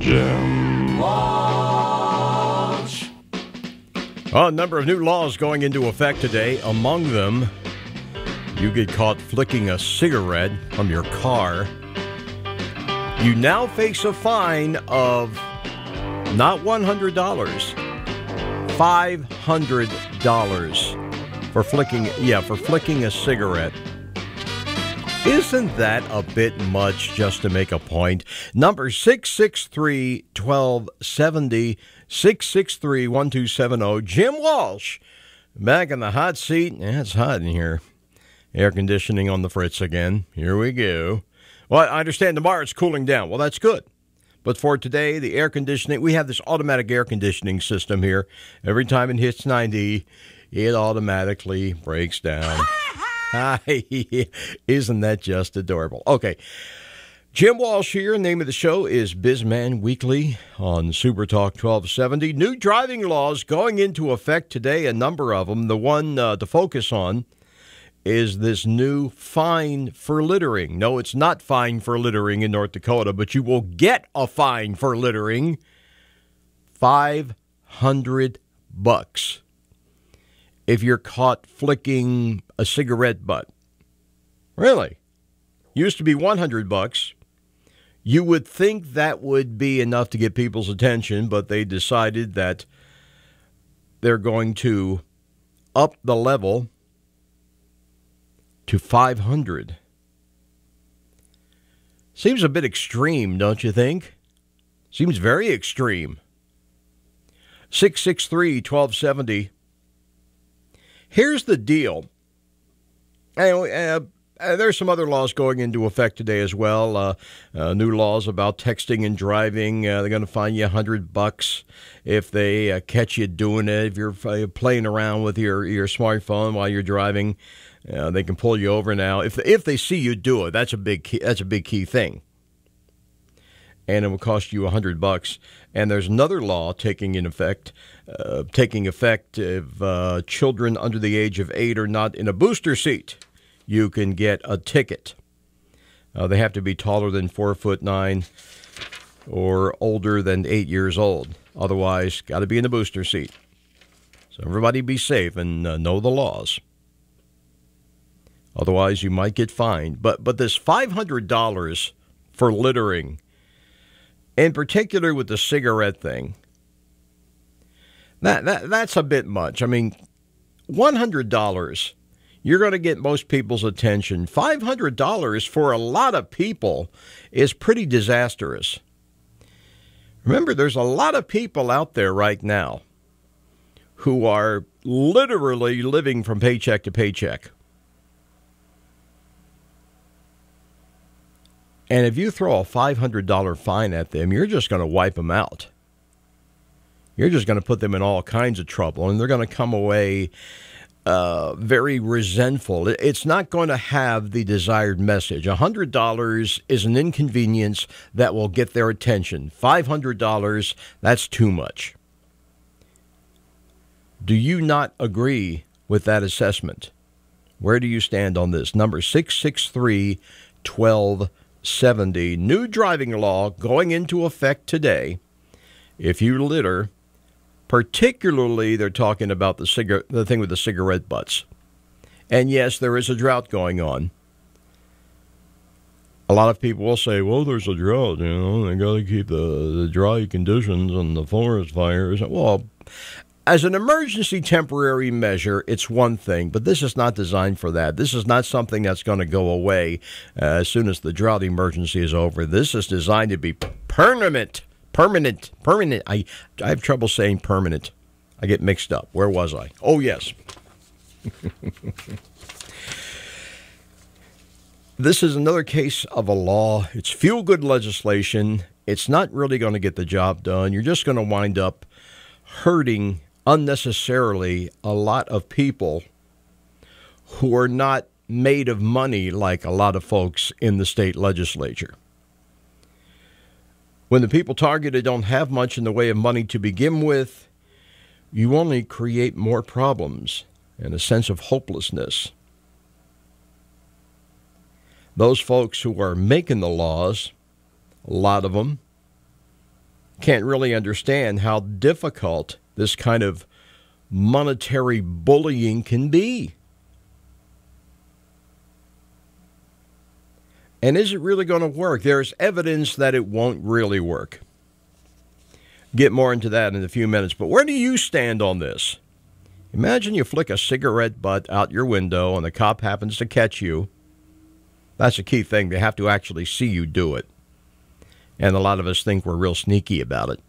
Jim. A number of new laws going into effect today. Among them, you get caught flicking a cigarette from your car. You now face a fine of not $100, $500 for flicking, yeah, for flicking a cigarette. Isn't that a bit much just to make a point? Number 663 1270, 663 1270. Jim Walsh back in the hot seat. Yeah, it's hot in here. Air conditioning on the fritz again. Here we go. Well, I understand tomorrow it's cooling down. Well, that's good. But for today, the air conditioning, we have this automatic air conditioning system here. Every time it hits 90, it automatically breaks down. Isn't that just adorable? Okay. Jim Walsh here. Name of the show is Bizman Weekly on Super Talk 1270. New driving laws going into effect today, a number of them. The one uh, to focus on is this new fine for littering. No, it's not fine for littering in North Dakota, but you will get a fine for littering. 500 bucks if you're caught flicking a cigarette butt. Really? Used to be 100 bucks. You would think that would be enough to get people's attention, but they decided that they're going to up the level to 500. Seems a bit extreme, don't you think? Seems very extreme. 663 1270 Here's the deal. Uh, uh, there's some other laws going into effect today as well. Uh, uh, new laws about texting and driving. Uh, they're going to fine you a hundred bucks if they uh, catch you doing it. If you're playing around with your, your smartphone while you're driving, they can pull you over now. If if they see you do it, that's a big key, that's a big key thing. And it will cost you a hundred bucks. And there's another law taking in effect uh, taking effect if uh, children under the age of eight are not in a booster seat. You can get a ticket. Uh, they have to be taller than four foot nine or older than eight years old. Otherwise, got to be in the booster seat. So everybody be safe and uh, know the laws. Otherwise, you might get fined. But but this five hundred dollars for littering, in particular with the cigarette thing, that, that that's a bit much. I mean, one hundred dollars, you're going to get most people's attention. Five hundred dollars for a lot of people is pretty disastrous. Remember, there's a lot of people out there right now who are literally living from paycheck to paycheck. And if you throw a $500 fine at them, you're just going to wipe them out you're just going to put them in all kinds of trouble, and they're going to come away uh, very resentful. It's not going to have the desired message. $100 is an inconvenience that will get their attention. $500, that's too much. Do you not agree with that assessment? Where do you stand on this? Number 663 1270. New driving law going into effect today. If you litter, Particularly, they're talking about the cigar- the thing with the cigarette butts. And yes, there is a drought going on. A lot of people will say, well, there's a drought, you know, they got to keep the, the dry conditions and the forest fires. Well, as an emergency temporary measure, it's one thing, but this is not designed for that. This is not something that's going to go away uh, as soon as the drought emergency is over. This is designed to be permanent. Permanent. Permanent. I, I have trouble saying permanent. I get mixed up. Where was I? Oh, yes. this is another case of a law. It's feel good legislation. It's not really going to get the job done. You're just going to wind up hurting unnecessarily a lot of people who are not made of money like a lot of folks in the state legislature. When the people targeted don't have much in the way of money to begin with, you only create more problems and a sense of hopelessness. Those folks who are making the laws, a lot of them, can't really understand how difficult this kind of monetary bullying can be. And is it really going to work? There's evidence that it won't really work. Get more into that in a few minutes. But where do you stand on this? Imagine you flick a cigarette butt out your window and the cop happens to catch you. That's a key thing. They have to actually see you do it. And a lot of us think we're real sneaky about it.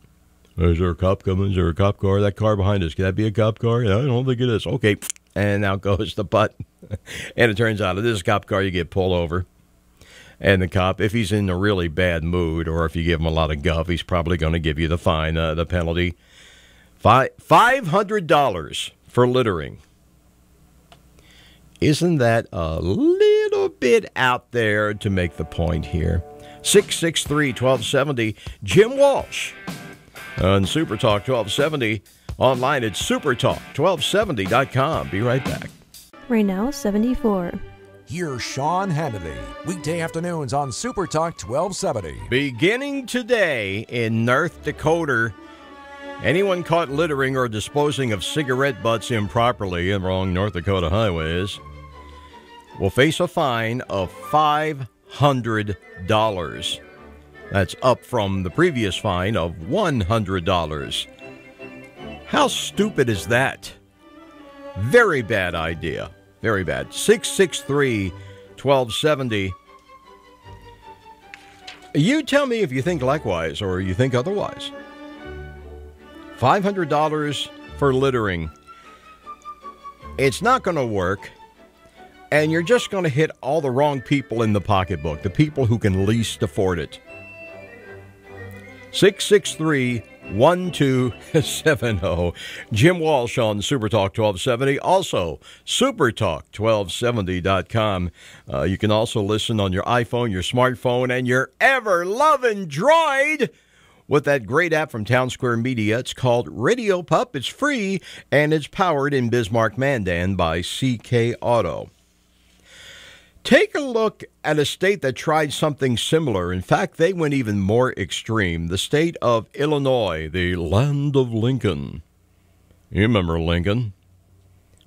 Is there a cop coming? Is there a cop car? That car behind us, can that be a cop car? Yeah, I don't think it is. Okay. And out goes the butt. and it turns out it is a cop car. You get pulled over. And the cop, if he's in a really bad mood or if you give him a lot of guff, he's probably going to give you the fine, uh, the penalty. Five, $500 for littering. Isn't that a little bit out there to make the point here? 663 1270, Jim Walsh on Super Talk 1270. Online at supertalk1270.com. Be right back. Right now, 74. Here's Sean Hannity, weekday afternoons on Super Talk 1270. Beginning today in North Dakota, anyone caught littering or disposing of cigarette butts improperly along North Dakota highways will face a fine of $500. That's up from the previous fine of $100. How stupid is that? Very bad idea. Very bad. 663 1270. You tell me if you think likewise or you think otherwise. $500 for littering. It's not going to work, and you're just going to hit all the wrong people in the pocketbook, the people who can least afford it. 663 1270. Jim Walsh on Supertalk 1270. Also, supertalk1270.com. Uh, you can also listen on your iPhone, your smartphone, and your ever loving droid with that great app from Town Square Media. It's called Radio Pup. It's free and it's powered in Bismarck Mandan by CK Auto. Take a look at a state that tried something similar. In fact, they went even more extreme. The state of Illinois, the land of Lincoln. You remember Lincoln?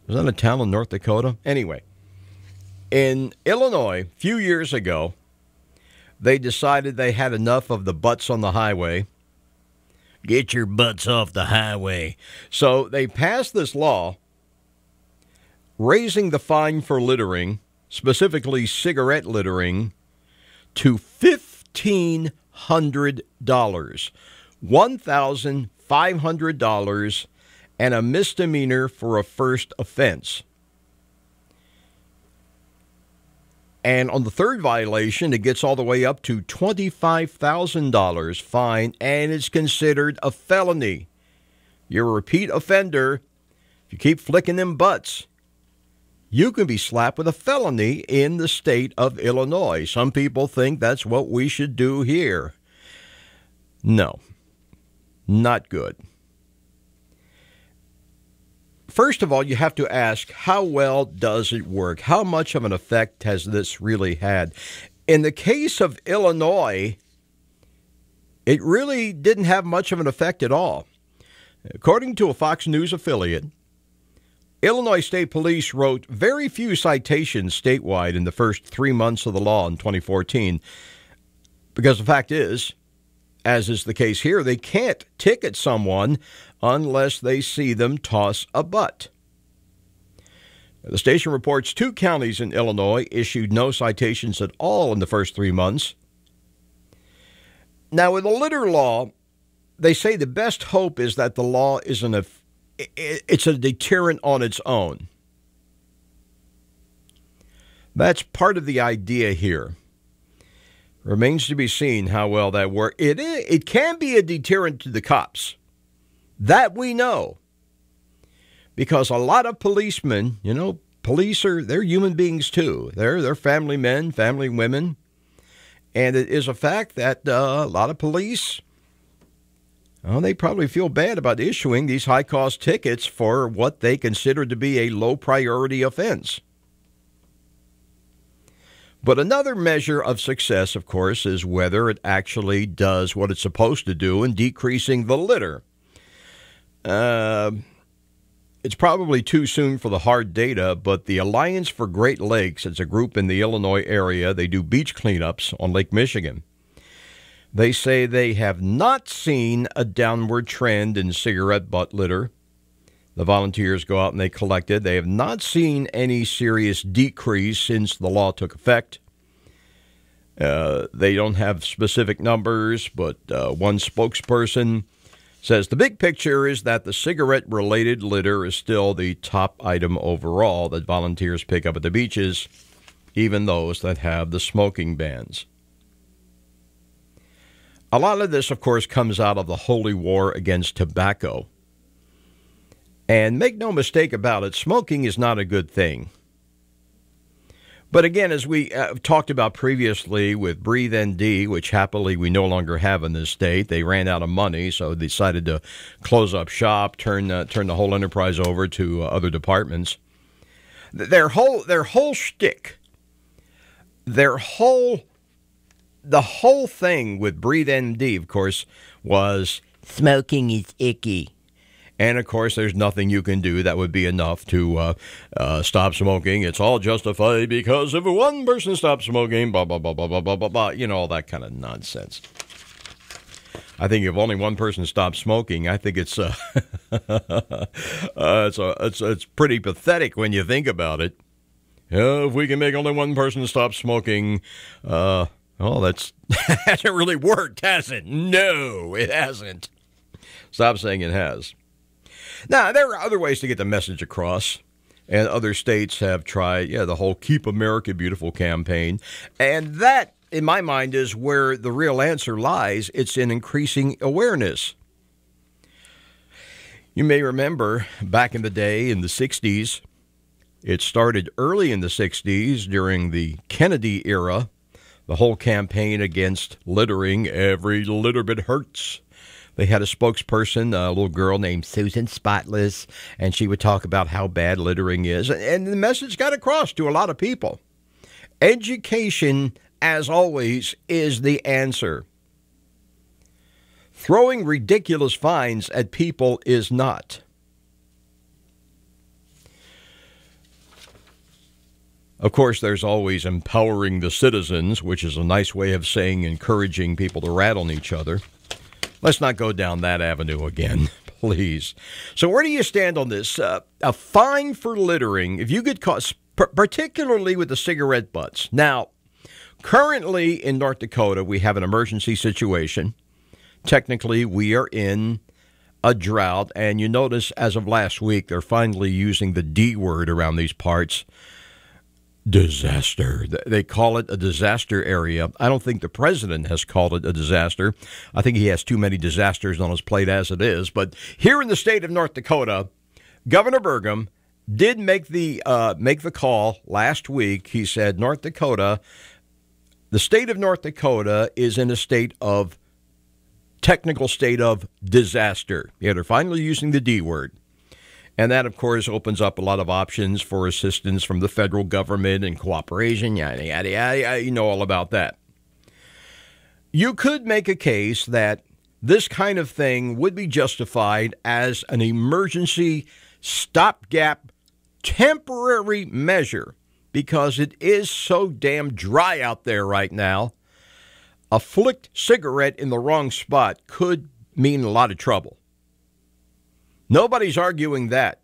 Was that a town in North Dakota? Anyway, in Illinois, a few years ago, they decided they had enough of the butts on the highway. Get your butts off the highway. So they passed this law raising the fine for littering specifically cigarette littering, to $1,500. $1,500 and a misdemeanor for a first offense. And on the third violation, it gets all the way up to $25,000 fine and it's considered a felony. You're a repeat offender. If you keep flicking them butts, you can be slapped with a felony in the state of Illinois. Some people think that's what we should do here. No, not good. First of all, you have to ask how well does it work? How much of an effect has this really had? In the case of Illinois, it really didn't have much of an effect at all. According to a Fox News affiliate, Illinois State Police wrote very few citations statewide in the first three months of the law in 2014 because the fact is, as is the case here, they can't ticket someone unless they see them toss a butt. The station reports two counties in Illinois issued no citations at all in the first three months. Now, with the litter law, they say the best hope is that the law is an it's a deterrent on its own. That's part of the idea here. Remains to be seen how well that works. It, it can be a deterrent to the cops. That we know. Because a lot of policemen, you know, police are they're human beings too. They're they're family men, family women. And it is a fact that uh, a lot of police well, they probably feel bad about issuing these high cost tickets for what they consider to be a low priority offense. But another measure of success, of course, is whether it actually does what it's supposed to do in decreasing the litter. Uh, it's probably too soon for the hard data, but the Alliance for Great Lakes, it's a group in the Illinois area, they do beach cleanups on Lake Michigan. They say they have not seen a downward trend in cigarette butt litter. The volunteers go out and they collect it. They have not seen any serious decrease since the law took effect. Uh, they don't have specific numbers, but uh, one spokesperson says the big picture is that the cigarette related litter is still the top item overall that volunteers pick up at the beaches, even those that have the smoking bans. A lot of this, of course, comes out of the holy war against tobacco. And make no mistake about it, smoking is not a good thing. But again, as we uh, talked about previously with Breathe ND, which happily we no longer have in this state, they ran out of money, so decided to close up shop, turn uh, turn the whole enterprise over to uh, other departments. Their whole their whole shtick, their whole the whole thing with Breathe ND, of course, was smoking is icky. And of course, there's nothing you can do that would be enough to uh, uh, stop smoking. It's all justified because if one person stops smoking, blah, blah, blah, blah, blah, blah, blah, blah, you know, all that kind of nonsense. I think if only one person stops smoking, I think it's uh, uh, it's, a, it's it's pretty pathetic when you think about it. if we can make only one person stop smoking, uh, oh, that's hasn't really worked, has it? No, it hasn't. Stop saying it has. Now, there are other ways to get the message across. And other states have tried, yeah, the whole Keep America Beautiful campaign. And that, in my mind, is where the real answer lies. It's in increasing awareness. You may remember back in the day in the 60s, it started early in the 60s during the Kennedy era, the whole campaign against littering. Every litter bit hurts. They had a spokesperson, a little girl named Susan Spotless, and she would talk about how bad littering is. And the message got across to a lot of people. Education, as always, is the answer. Throwing ridiculous fines at people is not. Of course, there's always empowering the citizens, which is a nice way of saying encouraging people to rat on each other. Let's not go down that avenue again, please. So, where do you stand on this? Uh, a fine for littering, if you get caught, particularly with the cigarette butts. Now, currently in North Dakota, we have an emergency situation. Technically, we are in a drought, and you notice as of last week, they're finally using the D word around these parts disaster. They call it a disaster area. I don't think the president has called it a disaster. I think he has too many disasters on his plate as it is. But here in the state of North Dakota, Governor Burgum did make the uh, make the call last week. He said North Dakota, the state of North Dakota is in a state of technical state of disaster. Yeah, they're finally using the D word. And that, of course, opens up a lot of options for assistance from the federal government and cooperation, yada, yada, yada. You know all about that. You could make a case that this kind of thing would be justified as an emergency stopgap temporary measure because it is so damn dry out there right now. A flicked cigarette in the wrong spot could mean a lot of trouble. Nobody's arguing that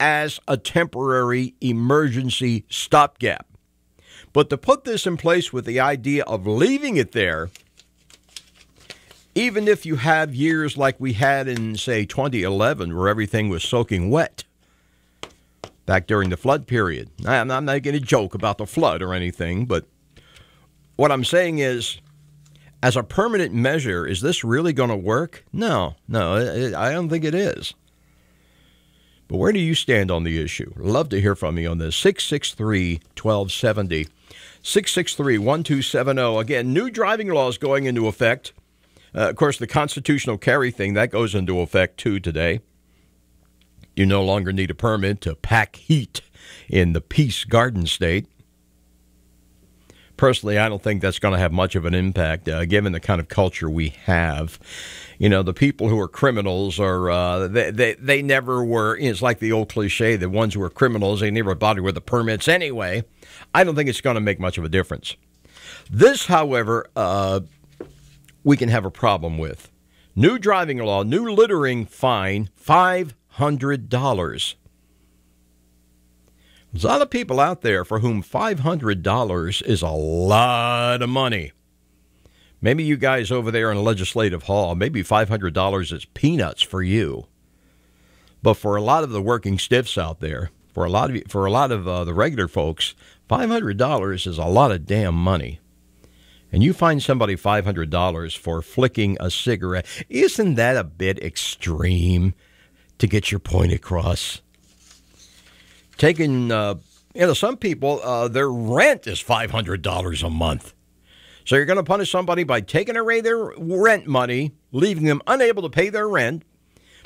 as a temporary emergency stopgap. But to put this in place with the idea of leaving it there, even if you have years like we had in, say, 2011, where everything was soaking wet, back during the flood period. I'm not making a joke about the flood or anything, but what I'm saying is, as a permanent measure, is this really going to work? No, no, I don't think it is. But where do you stand on the issue? Love to hear from you on this. 663 1270. 663 1270. Again, new driving laws going into effect. Uh, of course, the constitutional carry thing, that goes into effect too today. You no longer need a permit to pack heat in the Peace Garden State. Personally, I don't think that's going to have much of an impact, uh, given the kind of culture we have. You know, the people who are criminals are uh, they, they they never were. It's like the old cliche: the ones who are criminals they never bothered with the permits anyway. I don't think it's going to make much of a difference. This, however, uh, we can have a problem with. New driving law, new littering fine, five hundred dollars. There's a lot of people out there for whom $500 is a lot of money. Maybe you guys over there in the legislative hall, maybe $500 is peanuts for you. But for a lot of the working stiffs out there, for a lot of for a lot of uh, the regular folks, $500 is a lot of damn money. And you find somebody $500 for flicking a cigarette, isn't that a bit extreme to get your point across? Taking, uh, you know, some people, uh, their rent is $500 a month. So you're going to punish somebody by taking away their rent money, leaving them unable to pay their rent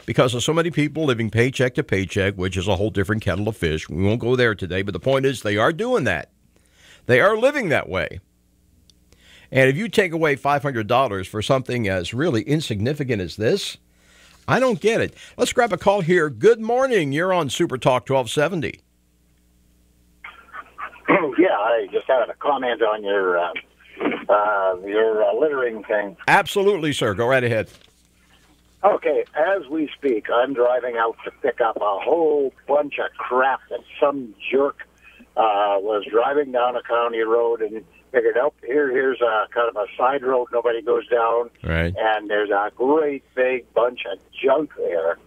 because of so many people living paycheck to paycheck, which is a whole different kettle of fish. We won't go there today, but the point is they are doing that. They are living that way. And if you take away $500 for something as really insignificant as this, I don't get it. Let's grab a call here. Good morning. You're on Super Talk 1270. yeah, I just had a comment on your uh, uh, your uh, littering thing. Absolutely, sir. Go right ahead. Okay, as we speak, I'm driving out to pick up a whole bunch of crap that some jerk uh, was driving down a county road and figured out here here's a kind of a side road nobody goes down right and there's a great big bunch of junk there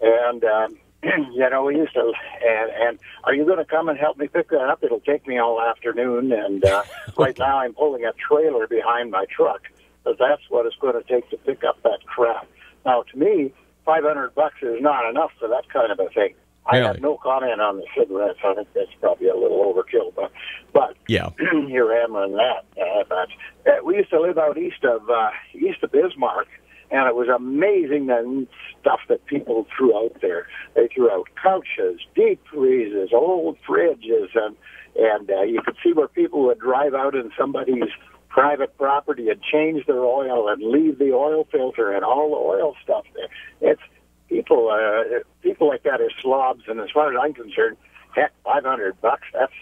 and um you know we used to and and are you going to come and help me pick that up? It'll take me all afternoon and uh right now i'm pulling a trailer behind my truck because that's what it's going to take to pick up that crap. Now to me five hundred bucks is not enough for that kind of a thing. I have no comment on the cigarettes. I think that's probably a little overkill, but but yeah, you're hammering that. Uh, but uh, we used to live out east of uh, east of Bismarck, and it was amazing the stuff that people threw out there. They threw out couches, deep freezes, old fridges, and and uh, you could see where people would drive out in somebody's private property and change their oil and leave the oil filter and all the oil stuff there. It's people uh, people like that are slobs, and as far as I'm concerned, heck, five hundred bucks. That's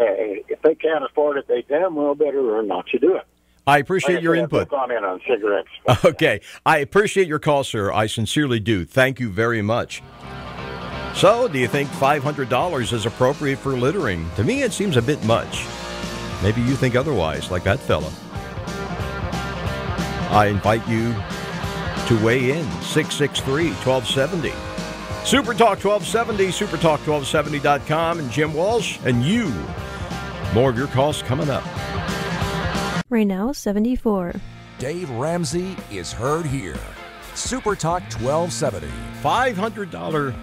uh, if they can't afford it, they damn well better learn not to do it. I appreciate like your input. No comment on cigarettes. Okay, I appreciate your call, sir. I sincerely do. Thank you very much. So, do you think $500 is appropriate for littering? To me, it seems a bit much. Maybe you think otherwise, like that fella. I invite you to weigh in 663 1270. Super Talk 1270, supertalk1270.com, and Jim Walsh, and you. More of your calls coming up. Right now, 74. Dave Ramsey is heard here. Super Talk 1270. $500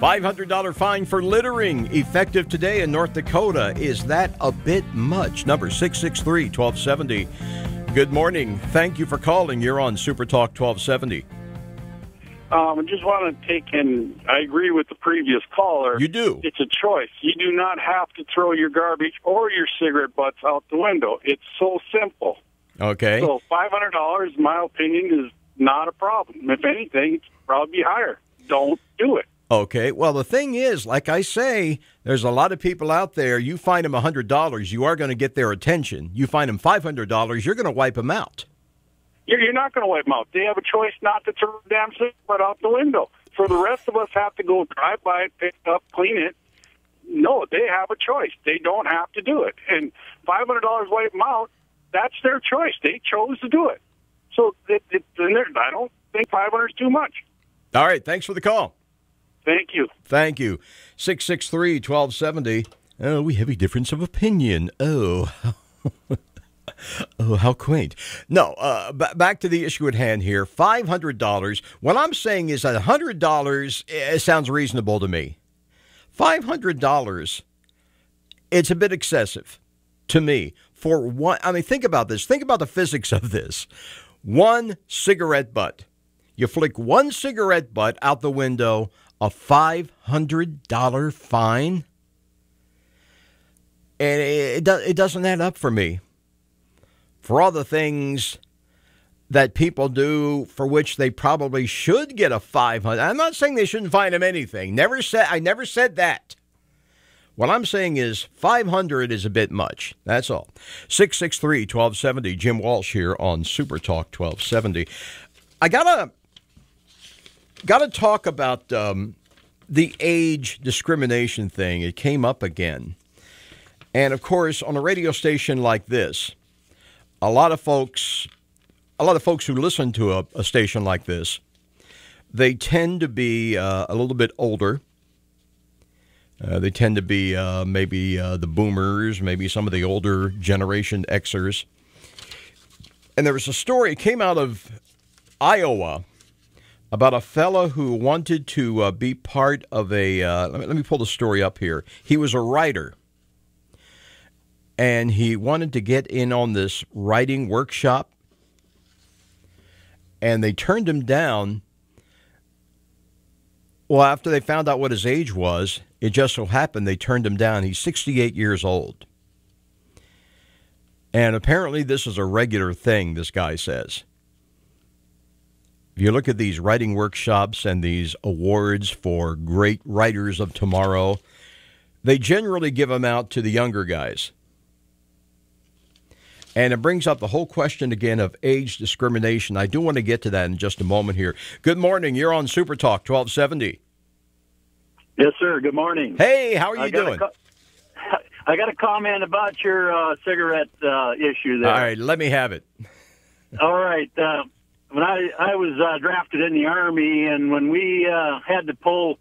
$500 fine for littering effective today in North Dakota. Is that a bit much? Number 663 1270. Good morning. Thank you for calling. You're on Super Talk 1270. Um, I just want to take in. I agree with the previous caller. You do. It's a choice. You do not have to throw your garbage or your cigarette butts out the window. It's so simple. Okay. So five hundred dollars, in my opinion, is not a problem. If anything, it's probably higher. Don't do it. Okay. Well, the thing is, like I say, there's a lot of people out there. You find them $100, you are going to get their attention. You find them $500, you're going to wipe them out. You're, you're not going to wipe them out. They have a choice not to throw the damn cigarette out the window. For the rest of us have to go drive by it, pick it up, clean it. No, they have a choice. They don't have to do it. And $500 wipe them out, that's their choice. They chose to do it. So it, it, I don't think 500 is too much. All right. Thanks for the call. Thank you. Thank you. 663 1270. Oh, we have a difference of opinion. Oh. oh, how quaint. No, uh, b- back to the issue at hand here. $500. What I'm saying is that $100 it sounds reasonable to me. $500, it's a bit excessive to me. For one, I mean, think about this. Think about the physics of this. One cigarette butt. You flick one cigarette butt out the window, a $500 fine? And it, it, it doesn't add up for me. For all the things that people do for which they probably should get a 500. I'm not saying they shouldn't find them anything. Never said I never said that. What I'm saying is 500 is a bit much. That's all. 663 1270. Jim Walsh here on Super Talk 1270. I got to got to talk about um, the age discrimination thing. It came up again. And of course, on a radio station like this, a lot of folks a lot of folks who listen to a, a station like this, they tend to be uh, a little bit older. Uh, they tend to be uh, maybe uh, the boomers, maybe some of the older generation Xers. And there was a story, it came out of Iowa about a fellow who wanted to uh, be part of a. Uh, let me, let me pull the story up here. He was a writer and he wanted to get in on this writing workshop and they turned him down. Well, after they found out what his age was, it just so happened they turned him down. He's 68 years old. And apparently, this is a regular thing, this guy says. If you look at these writing workshops and these awards for great writers of tomorrow, they generally give them out to the younger guys. And it brings up the whole question again of age discrimination. I do want to get to that in just a moment here. Good morning. You're on Super Talk 1270. Yes, sir. Good morning. Hey, how are you I doing? Co- I got a comment about your uh, cigarette uh, issue there. All right, let me have it. All right. Uh, when I, I was uh, drafted in the Army, and when we uh, had to pull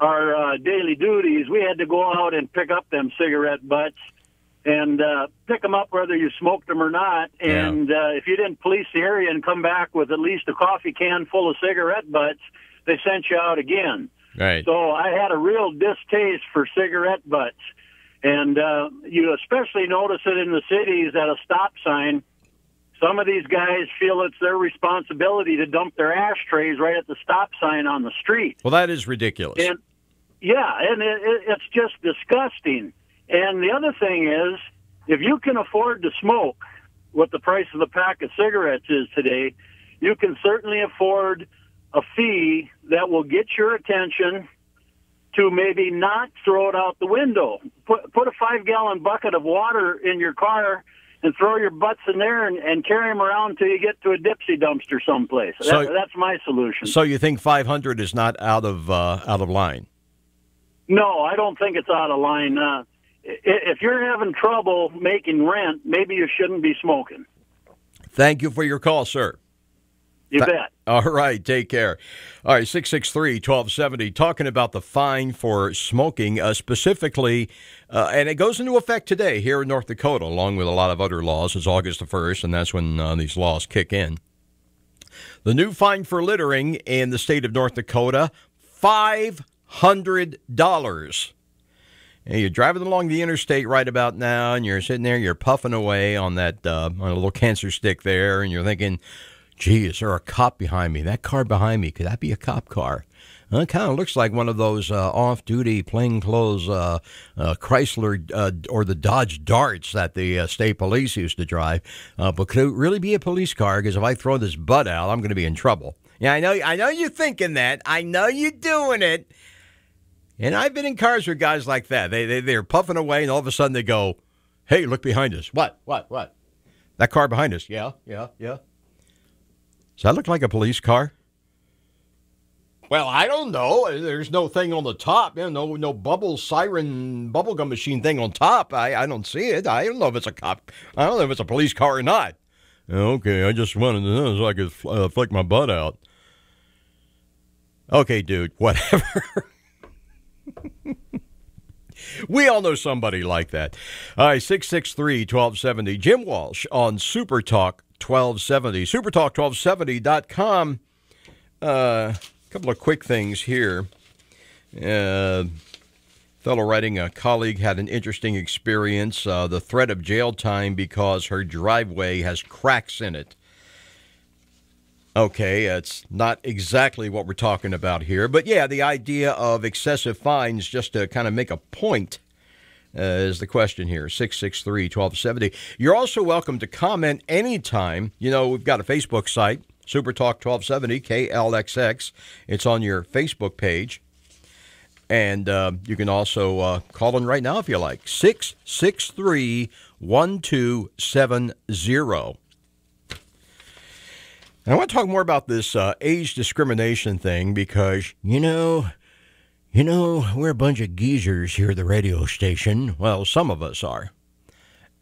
our uh, daily duties, we had to go out and pick up them cigarette butts and uh, pick them up whether you smoked them or not. And uh, if you didn't police the area and come back with at least a coffee can full of cigarette butts, they sent you out again. Right. So I had a real distaste for cigarette butts. And uh, you especially notice it in the cities at a stop sign. Some of these guys feel it's their responsibility to dump their ashtrays right at the stop sign on the street. Well, that is ridiculous. And yeah, and it, it, it's just disgusting. And the other thing is, if you can afford to smoke what the price of a pack of cigarettes is today, you can certainly afford a fee that will get your attention to maybe not throw it out the window. Put, put a five gallon bucket of water in your car and throw your butts in there and, and carry them around until you get to a Dipsy dumpster someplace. So- that, that's my solution. so you think 500 is not out of uh, out of line? No, I don't think it's out of line. Uh, if you're having trouble making rent, maybe you shouldn't be smoking. Thank you for your call, sir. You bet. All right, take care. All right, 663 1270, talking about the fine for smoking, uh, specifically, uh, and it goes into effect today here in North Dakota, along with a lot of other laws. It's August the 1st, and that's when uh, these laws kick in. The new fine for littering in the state of North Dakota $500. And you're driving along the interstate right about now, and you're sitting there, you're puffing away on that uh, on a little cancer stick there, and you're thinking, "Gee, is there a cop behind me? That car behind me could that be a cop car?" Uh, it kind of looks like one of those uh, off-duty plainclothes uh, uh, Chrysler uh, or the Dodge Darts that the uh, state police used to drive. Uh, but could it really be a police car? Because if I throw this butt out, I'm going to be in trouble. Yeah, I know. I know you're thinking that. I know you're doing it. And I've been in cars with guys like that. They, they, they're puffing away, and all of a sudden they go, Hey, look behind us. What? What? What? That car behind us. Yeah, yeah, yeah. Does that look like a police car? Well, I don't know. There's no thing on the top. Yeah, no, no bubble siren bubblegum machine thing on top. I, I don't see it. I don't know if it's a cop. I don't know if it's a police car or not. Okay, I just wanted to know so I could uh, flick my butt out. Okay, dude, whatever. we all know somebody like that. All right, 663 1270. Jim Walsh on Super Talk 1270. Supertalk1270.com. Uh, a couple of quick things here. Uh, fellow writing a colleague had an interesting experience. Uh, the threat of jail time because her driveway has cracks in it. Okay, it's not exactly what we're talking about here, but yeah, the idea of excessive fines just to kind of make a point Uh, is the question here 663 1270. You're also welcome to comment anytime. You know, we've got a Facebook site, Super Talk 1270 KLXX. It's on your Facebook page. And uh, you can also uh, call in right now if you like 663 1270. And I want to talk more about this uh, age discrimination thing because, you know, you know, we're a bunch of geezers here at the radio station. Well, some of us are.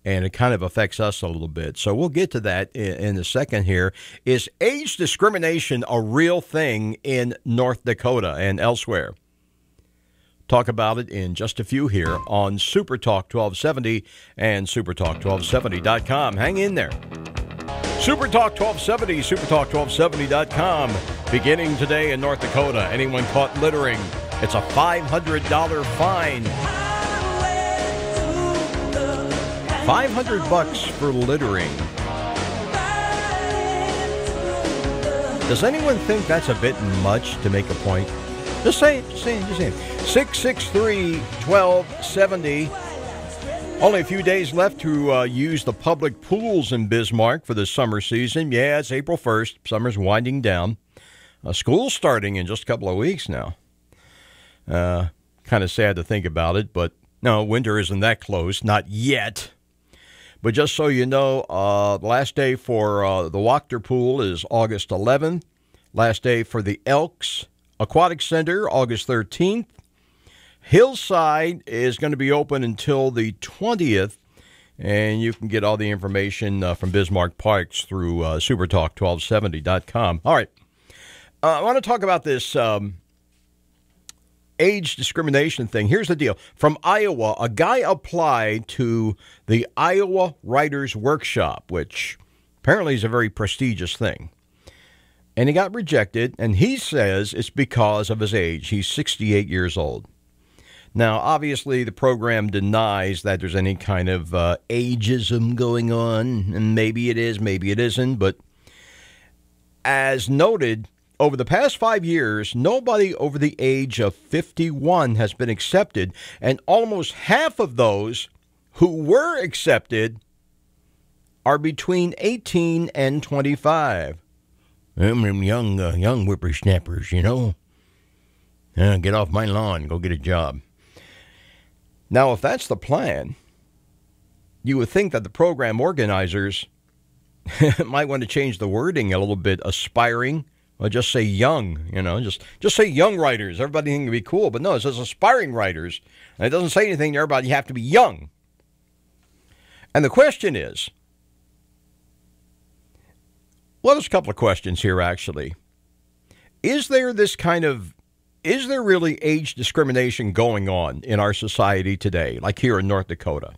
And it kind of affects us a little bit. So we'll get to that in, a second here. Is age discrimination a real thing in North Dakota and elsewhere? Talk about it in just a few here on Super Talk 1270 and supertalk1270.com. Hang in there. Super Talk 1270, supertalk1270.com. Beginning today in North Dakota, anyone caught littering, it's a $500 fine. 500 bucks for littering. Does anyone think that's a bit much to make a point? Just saying, just saying, just saying. 663 1270. Only a few days left to uh, use the public pools in Bismarck for the summer season. Yeah, it's April 1st. Summer's winding down. Uh, school's starting in just a couple of weeks now. Uh, kind of sad to think about it, but no, winter isn't that close. Not yet. But just so you know, uh, the last day for uh, the Wachter Pool is August 11th. Last day for the Elks Aquatic Center, August 13th. Hillside is going to be open until the 20th, and you can get all the information uh, from Bismarck Parks through uh, supertalk1270.com. All right. Uh, I want to talk about this um, age discrimination thing. Here's the deal from Iowa, a guy applied to the Iowa Writers Workshop, which apparently is a very prestigious thing. And he got rejected, and he says it's because of his age. He's 68 years old. Now, obviously, the program denies that there's any kind of uh, ageism going on, and maybe it is, maybe it isn't. But as noted, over the past five years, nobody over the age of 51 has been accepted, and almost half of those who were accepted are between 18 and 25. Them young, uh, young whippersnappers, you know. Uh, get off my lawn, go get a job. Now, if that's the plan, you would think that the program organizers might want to change the wording a little bit, aspiring, or just say young, you know, just just say young writers. Everybody think it'd be cool, but no, it says aspiring writers. And it doesn't say anything to everybody, you have to be young. And the question is, well, there's a couple of questions here actually. Is there this kind of is there really age discrimination going on in our society today, like here in North Dakota?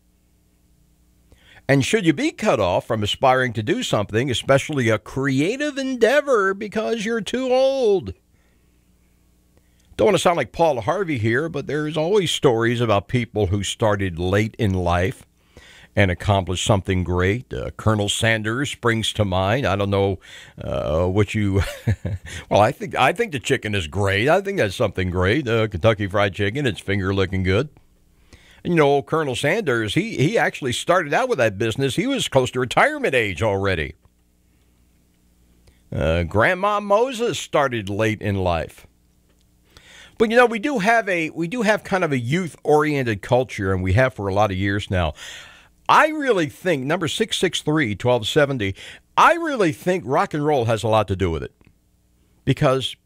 And should you be cut off from aspiring to do something, especially a creative endeavor, because you're too old? Don't want to sound like Paul Harvey here, but there's always stories about people who started late in life and accomplish something great. Uh, Colonel Sanders springs to mind. I don't know uh, what you. well, I think I think the chicken is great. I think that's something great. Uh, Kentucky Fried Chicken. Its finger looking good. And, you know, Colonel Sanders. He he actually started out with that business. He was close to retirement age already. Uh, Grandma Moses started late in life. But you know, we do have a we do have kind of a youth oriented culture, and we have for a lot of years now. I really think, number 663 1270, I really think rock and roll has a lot to do with it. Because,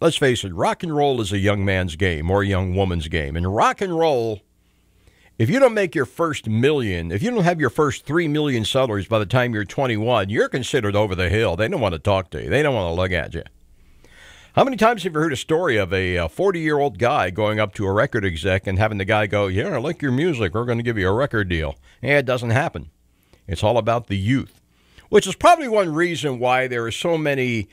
let's face it, rock and roll is a young man's game or a young woman's game. And rock and roll, if you don't make your first million, if you don't have your first three million settlers by the time you're 21, you're considered over the hill. They don't want to talk to you, they don't want to look at you. How many times have you heard a story of a 40 year old guy going up to a record exec and having the guy go, Yeah, I like your music. We're going to give you a record deal? Yeah, it doesn't happen. It's all about the youth, which is probably one reason why there are so many.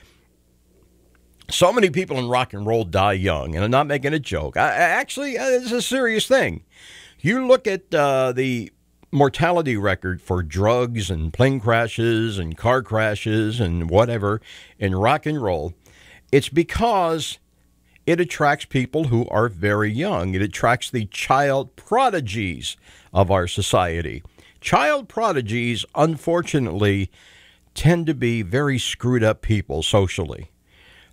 So many people in rock and roll die young, and I'm not making a joke. I, actually, uh, it's a serious thing. You look at uh, the mortality record for drugs and plane crashes and car crashes and whatever in rock and roll, it's because it attracts people who are very young. It attracts the child prodigies of our society. Child prodigies, unfortunately, tend to be very screwed up people socially.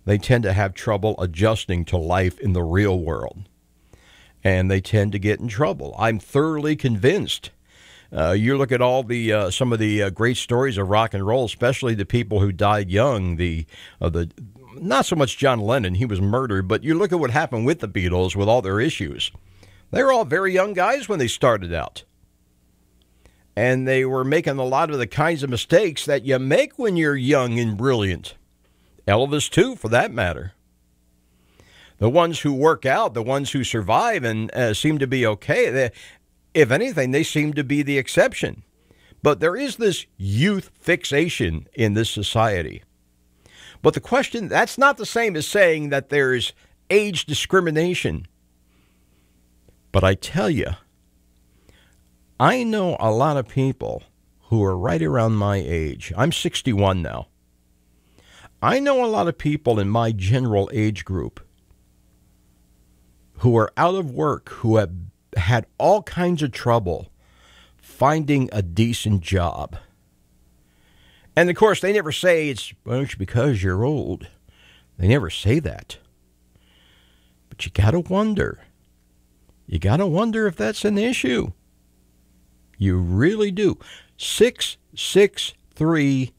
They tend to have trouble adjusting to life in the real world. And they tend to get in trouble. I'm thoroughly convinced. Uh, you look at all the uh, some of the uh, great stories of rock and roll, especially the people who died young. The uh, the not so much John Lennon, he was murdered, but you look at what happened with the Beatles with all their issues. They were all very young guys when they started out and they were making a lot of the kinds of mistakes that you make when you're young and brilliant. Elvis, too, for that matter. The ones who work out, the ones who survive and uh, seem to be okay, they, if anything, they seem to be the exception. But there is this youth fixation in this society. But the question that's not the same as saying that there's age discrimination. But I tell you, I know a lot of people who are right around my age. I'm 61 now. I know a lot of people in my general age group who are out of work, who have had all kinds of trouble finding a decent job. And of course, they never say it's, because you're old. They never say that. But you got to wonder. You got to wonder if that's an issue. You really do. 663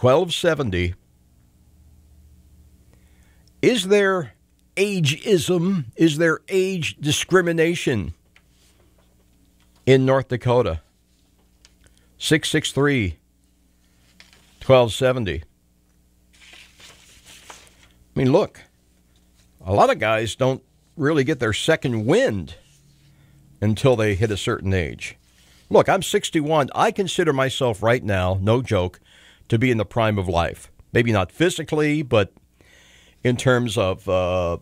1270. Is there ageism? Is there age discrimination in North Dakota? 663 1270. I mean, look, a lot of guys don't really get their second wind until they hit a certain age. Look, I'm 61. I consider myself right now, no joke, to be in the prime of life. Maybe not physically, but in terms of, uh,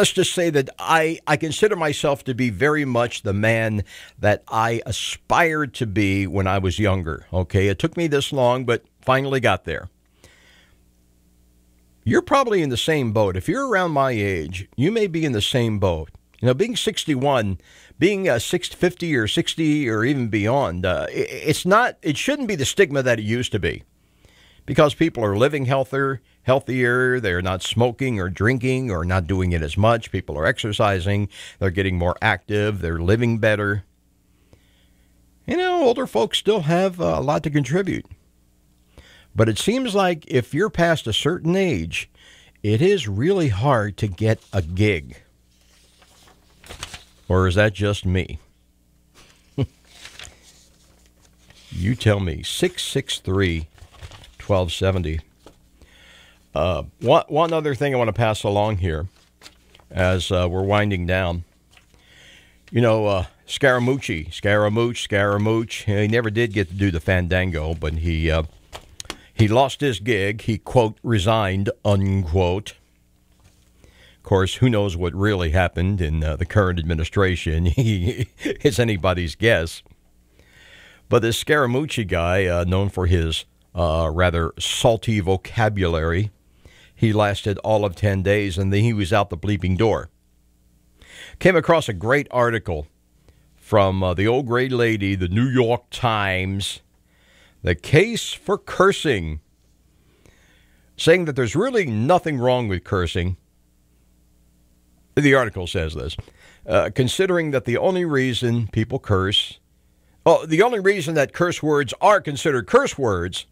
let's just say that I, I consider myself to be very much the man that I aspired to be when I was younger. Okay, it took me this long, but finally got there. You're probably in the same boat. If you're around my age, you may be in the same boat. You know, being 61, being uh, 50 or 60 or even beyond, uh, it's not, it shouldn't be the stigma that it used to be because people are living healthier, healthier. They're not smoking or drinking or not doing it as much. People are exercising. They're getting more active. They're living better. You know, older folks still have uh, a lot to contribute. But it seems like if you're past a certain age, it is really hard to get a gig. Or is that just me? you tell me. 663 1270. Uh, one, one other thing I want to pass along here as uh, we're winding down. You know, uh, Scaramucci, Scaramouche. He never did get to do the Fandango, but he uh, he lost his gig. He quote resigned unquote Of course, who knows what really happened in uh, the current administration? it's anybody's guess. But this Scaramucci guy, uh, known for his uh, rather salty vocabulary, he lasted all of 10 days and then he was out the bleeping door. Came across a great article from uh, the old gray lady, the New York Times, The Case for Cursing, saying that there's really nothing wrong with cursing the article says this. Uh, considering that the only reason people curse, oh, the only reason that curse words are considered curse words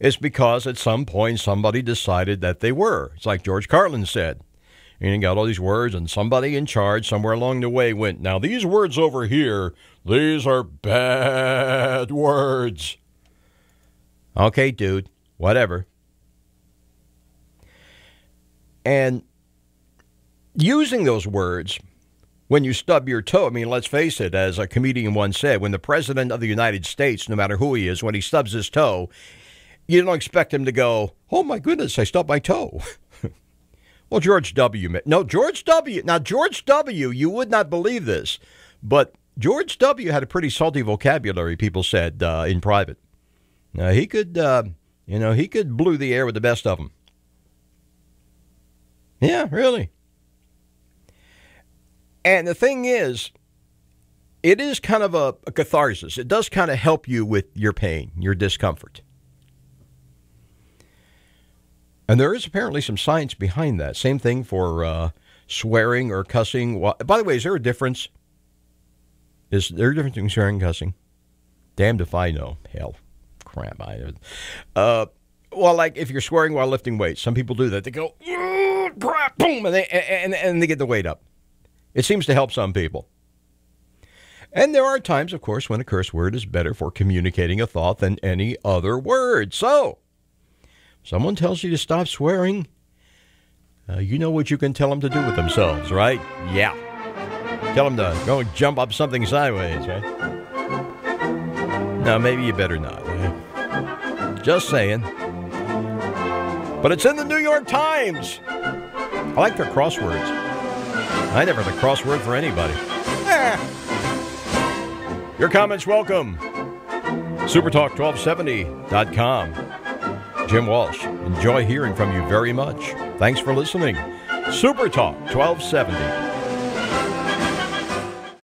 is because at some point somebody decided that they were. It's like George Carlin said. And he got all these words, and somebody in charge somewhere along the way went, Now, these words over here, these are bad words. Okay, dude, whatever. And using those words when you stub your toe. I mean, let's face it, as a comedian once said, when the President of the United States, no matter who he is, when he stubs his toe, you don't expect him to go, oh my goodness, I stubbed my toe. well, George W. No, George W. Now, George W., you would not believe this, but George W. had a pretty salty vocabulary, people said uh, in private. Now, he could, uh, you know, he could blue the air with the best of them. Yeah, really. And the thing is, it is kind of a, a catharsis. It does kind of help you with your pain, your discomfort. And there is apparently some science behind that. Same thing for uh, swearing or cussing. By the way, is there a difference? Is there a difference between swearing and cussing? Damned if I know. Hell, crap. I, uh, well, like if you're swearing while lifting weights, some people do that. They go, crap, boom, and they, and, and they get the weight up. It seems to help some people. And there are times, of course, when a curse word is better for communicating a thought than any other word. So, someone tells you to stop swearing, uh, you know what you can tell them to do with themselves, right? Yeah. Tell them to go jump up something sideways, right? Now, maybe you better not. Right? Just saying. But it's in the New York Times. I like their crosswords. I never had a crossword for anybody. Eh. Your comments welcome. Supertalk1270.com. Jim Walsh, enjoy hearing from you very much. Thanks for listening. Supertalk 1270.